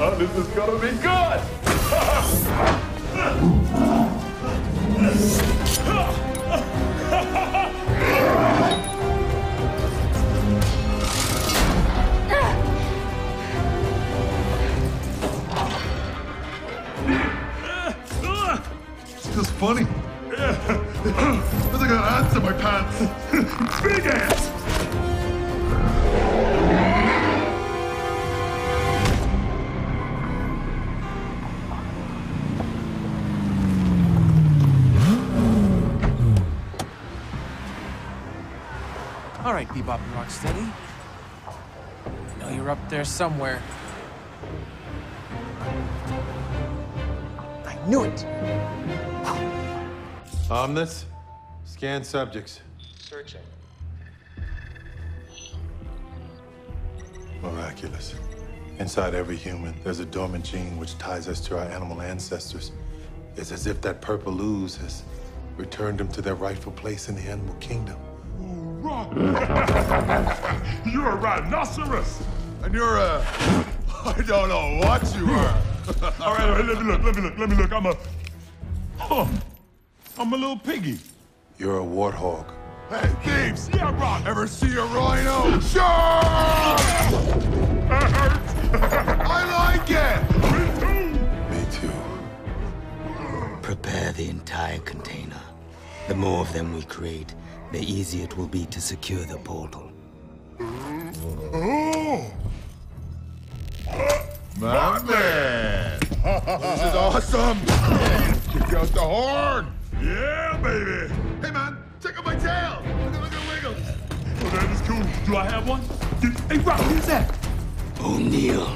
Oh, this is gonna be good! It's just funny. There's like an ants in my pants. Big ass! All right, Bebop and Rocksteady. I know you're up there somewhere. I knew it! Omnis, scan subjects. Searching. Miraculous. Inside every human, there's a dormant gene which ties us to our animal ancestors. It's as if that purple ooze has returned them to their rightful place in the animal kingdom. You're a rhinoceros! And you're a. I don't know what you are. All right, all right, let me look, let me look, let me look. I'm a. Huh. I'm a little piggy. You're a warthog. Hey, thieves! Yeah, Rock! Ever see a rhino? Sure! That hurts! I like it! Me too. Me too. Prepare the entire container. The more of them we create, the easier it will be to secure the portal. Oh! My man! this is awesome! Kick out the horn! Yeah, baby! Hey, man, check out my tail! Look at, look at wiggle! Oh, that is cool. Do I have one? Hey, Rock, who's that? O'Neil,